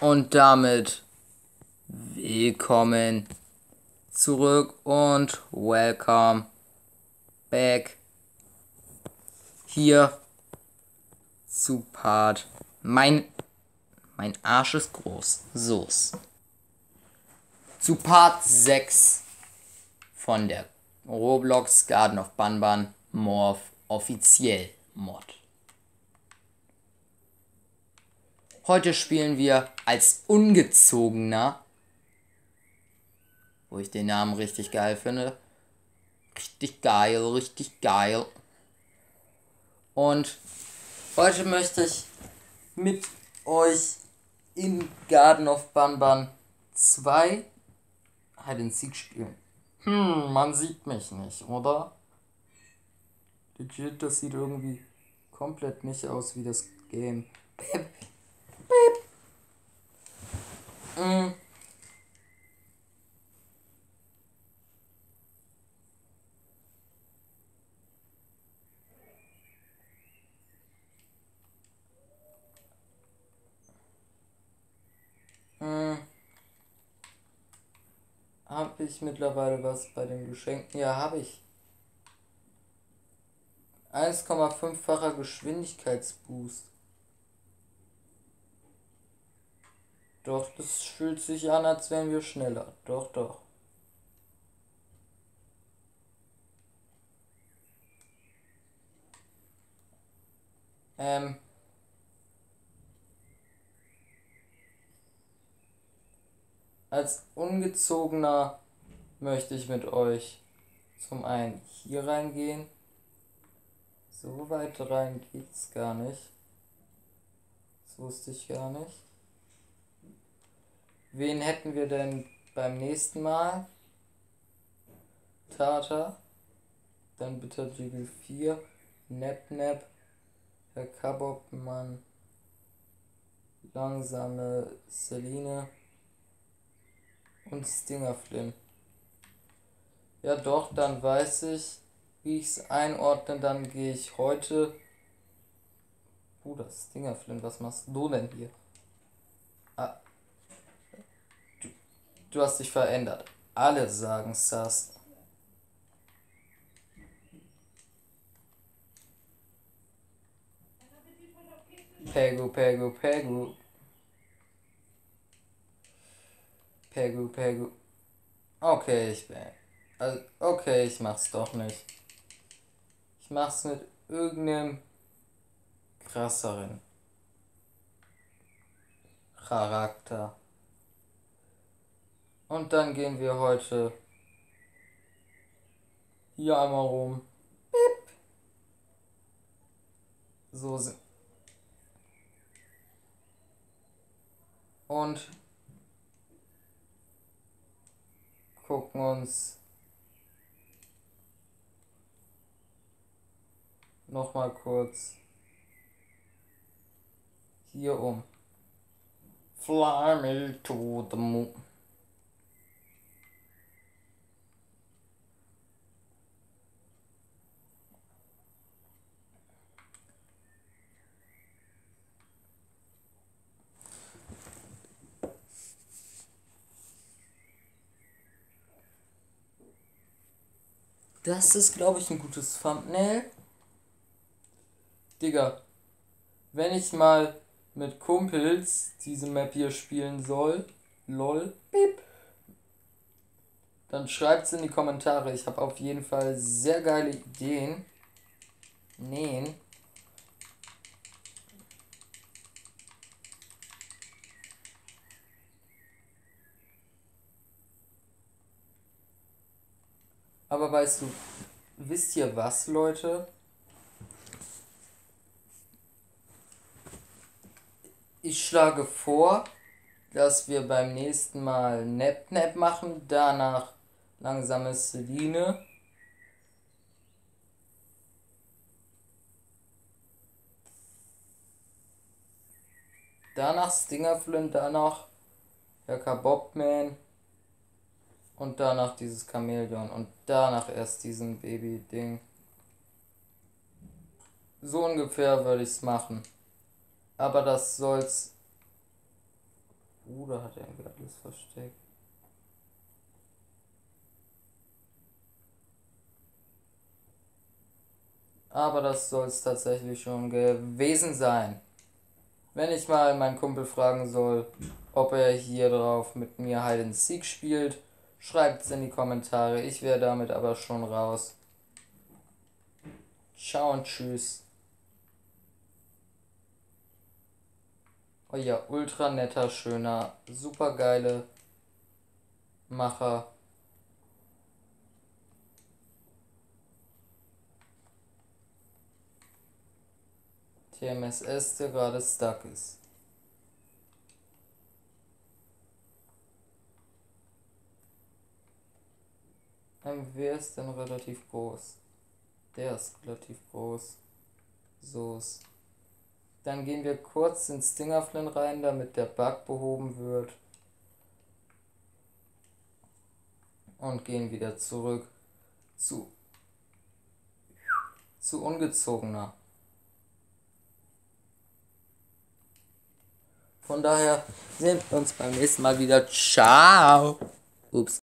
Und damit willkommen zurück und welcome back hier zu Part. Mein, mein Arsch ist groß. So's. Zu Part 6 von der Roblox Garden of Banban Morph offiziell Mod. Heute spielen wir als Ungezogener, wo ich den Namen richtig geil finde. Richtig geil, richtig geil. Und heute möchte ich mit euch in Garden of Banban 2 Hide and Seek spielen. Hm, man sieht mich nicht, oder? Legit, das sieht irgendwie komplett nicht aus wie das Game. Habe ich mittlerweile was bei den Geschenken? Ja, habe ich. 1,5-facher Geschwindigkeitsboost. Doch, das fühlt sich an, als wären wir schneller. Doch, doch. Ähm. Als ungezogener möchte ich mit euch zum einen hier reingehen. So weit rein geht's gar nicht. Das wusste ich gar nicht. Wen hätten wir denn beim nächsten Mal? Tata. Dann bitte Artikel 4. Nap Nap. Herr Kabobmann. Langsame Celine. Und Stinger Flynn. Ja doch, dann weiß ich, wie ich es einordne. Dann gehe ich heute. Bruder, Stinger Flynn, was machst du denn hier? Ah. Du, du hast dich verändert. Alle sagen Sass. Pegu, Pegu, Pegu. Pegu, Pegu. Okay, ich bin. Also, okay, ich mach's doch nicht. Ich mach's mit irgendeinem krasseren Charakter. Und dann gehen wir heute hier einmal rum. Bip. So sind. Und gucken uns noch mal kurz hier um. Fly me to the moon. Das ist, glaube ich, ein gutes Thumbnail. Digga, wenn ich mal mit Kumpels diese Map hier spielen soll, lol, piep, dann schreibt's in die Kommentare. Ich habe auf jeden Fall sehr geile Ideen. Nähen. Aber weißt du, wisst ihr was, Leute? Ich schlage vor, dass wir beim nächsten Mal Nap Nap machen, danach langsame Celine. Danach Stingerflint, danach Herr Kabobman und danach dieses Chamäleon und danach erst diesen Baby-Ding. So ungefähr würde ich es machen. Aber das soll's Bruder hat irgendwie alles versteckt. Aber das soll es tatsächlich schon gewesen sein. Wenn ich mal meinen Kumpel fragen soll, ob er hier drauf mit mir Hide and Seek spielt, schreibt es in die Kommentare. Ich wäre damit aber schon raus. Ciao und tschüss. Oh ja, ultra netter, schöner, super geile Macher. TMSS, der gerade stuck ist. Ähm, wer ist denn relativ groß? Der ist relativ groß. So ist. Dann gehen wir kurz ins Stingerflin rein, damit der Bug behoben wird. Und gehen wieder zurück zu, zu ungezogener. Von daher sehen wir uns beim nächsten Mal wieder. Ciao. Ups.